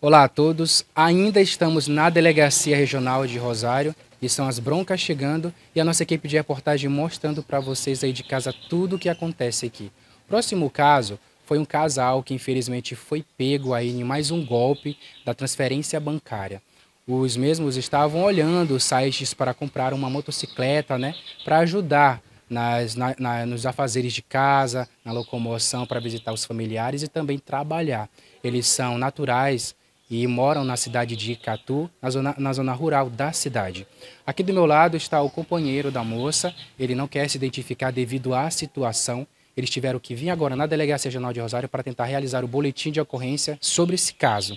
Olá a todos, ainda estamos na Delegacia Regional de Rosário e são as broncas chegando e a nossa equipe de reportagem mostrando para vocês aí de casa tudo o que acontece aqui. Próximo caso foi um casal que infelizmente foi pego aí em mais um golpe da transferência bancária. Os mesmos estavam olhando sites para comprar uma motocicleta, né, para ajudar nas, na, na, nos afazeres de casa, na locomoção para visitar os familiares e também trabalhar. Eles são naturais e moram na cidade de Icatu, na zona, na zona rural da cidade. Aqui do meu lado está o companheiro da moça, ele não quer se identificar devido à situação. Eles tiveram que vir agora na Delegacia Regional de Rosário para tentar realizar o boletim de ocorrência sobre esse caso.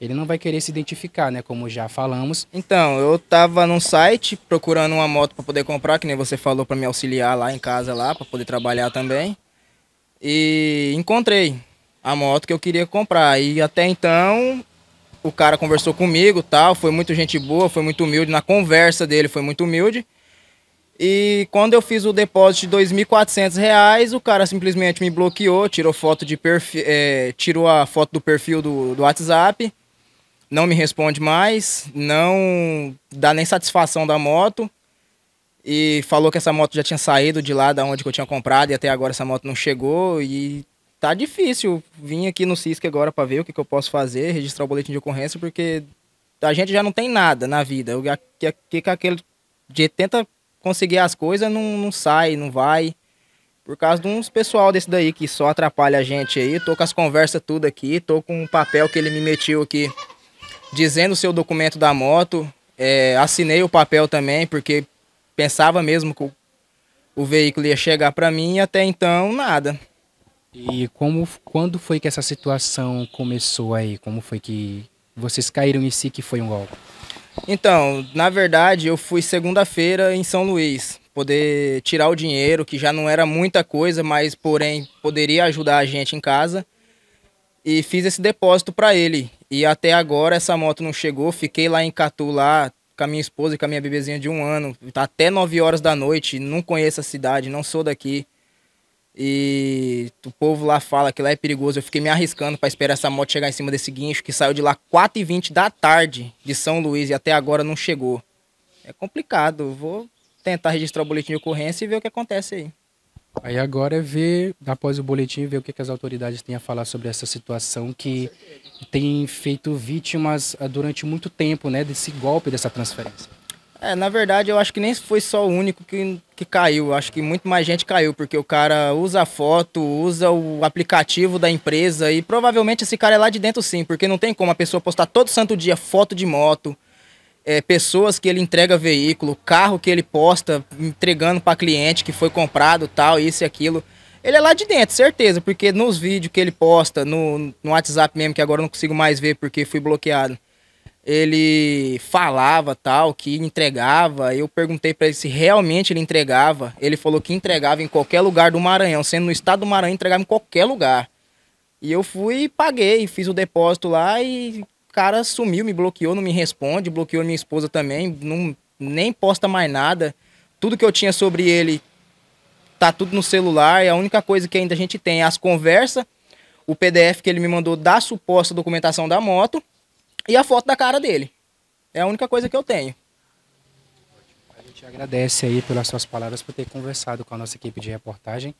Ele não vai querer se identificar, né, como já falamos. Então, eu estava num site procurando uma moto para poder comprar, que nem você falou para me auxiliar lá em casa lá para poder trabalhar também. E encontrei a moto que eu queria comprar. E até então o cara conversou comigo, tal, foi muito gente boa, foi muito humilde, na conversa dele foi muito humilde. E quando eu fiz o depósito de R$ 2.400, o cara simplesmente me bloqueou, tirou foto de perfil, é, tirou a foto do perfil do, do WhatsApp, não me responde mais, não dá nem satisfação da moto e falou que essa moto já tinha saído de lá da onde eu tinha comprado e até agora essa moto não chegou e tá difícil. Vim aqui no CISC agora para ver o que, que eu posso fazer, registrar o boletim de ocorrência, porque a gente já não tem nada na vida. O que, que, que aquele de tenta conseguir as coisas não, não sai, não vai. Por causa de uns pessoal desse daí que só atrapalha a gente aí. Tô com as conversas tudo aqui, tô com um papel que ele me metiu aqui dizendo o seu documento da moto. É, assinei o papel também, porque pensava mesmo que o, o veículo ia chegar para mim e até então nada. E como, quando foi que essa situação começou aí? Como foi que vocês caíram em si que foi um golpe? Então, na verdade, eu fui segunda-feira em São Luís, poder tirar o dinheiro, que já não era muita coisa, mas porém poderia ajudar a gente em casa. E fiz esse depósito para ele. E até agora essa moto não chegou, fiquei lá em Catu lá com a minha esposa e com a minha bebezinha de um ano, tá até 9 horas da noite, não conheço a cidade, não sou daqui. E o povo lá fala que lá é perigoso. Eu fiquei me arriscando para esperar essa moto chegar em cima desse guincho que saiu de lá 4h20 da tarde de São Luís e até agora não chegou. É complicado. vou tentar registrar o boletim de ocorrência e ver o que acontece aí. Aí agora é ver, após o boletim, ver o que, que as autoridades têm a falar sobre essa situação que tem feito vítimas ah, durante muito tempo, né, desse golpe, dessa transferência. É, na verdade, eu acho que nem foi só o único que, que caiu. Acho que muito mais gente caiu, porque o cara usa a foto, usa o aplicativo da empresa e provavelmente esse cara é lá de dentro sim, porque não tem como a pessoa postar todo santo dia foto de moto, é, pessoas que ele entrega veículo, carro que ele posta entregando para cliente que foi comprado, tal, isso e aquilo. Ele é lá de dentro, certeza, porque nos vídeos que ele posta no, no WhatsApp mesmo, que agora eu não consigo mais ver porque fui bloqueado ele falava tal, que entregava. Eu perguntei para ele se realmente ele entregava. Ele falou que entregava em qualquer lugar do Maranhão, sendo no estado do Maranhão, entregava em qualquer lugar. E eu fui e paguei, fiz o depósito lá e o cara sumiu, me bloqueou, não me responde, bloqueou minha esposa também, não, nem posta mais nada. Tudo que eu tinha sobre ele tá tudo no celular e a única coisa que ainda a gente tem é as conversas, o PDF que ele me mandou da suposta documentação da moto e a foto da cara dele. É a única coisa que eu tenho. A gente agradece aí pelas suas palavras, por ter conversado com a nossa equipe de reportagem.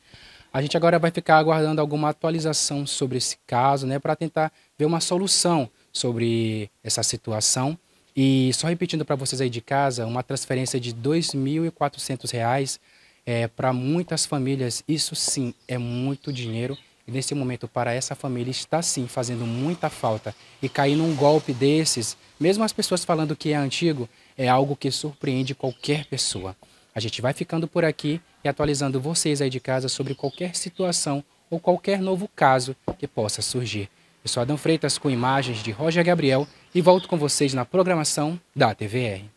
A gente agora vai ficar aguardando alguma atualização sobre esse caso, né, para tentar ver uma solução sobre essa situação. E só repetindo para vocês aí de casa, uma transferência de R$ 2.400 é, para muitas famílias, isso sim é muito dinheiro e nesse momento, para essa família, está sim fazendo muita falta. E cair num golpe desses, mesmo as pessoas falando que é antigo, é algo que surpreende qualquer pessoa. A gente vai ficando por aqui e atualizando vocês aí de casa sobre qualquer situação ou qualquer novo caso que possa surgir. Eu sou Adão Freitas com imagens de Roger Gabriel e volto com vocês na programação da TVR.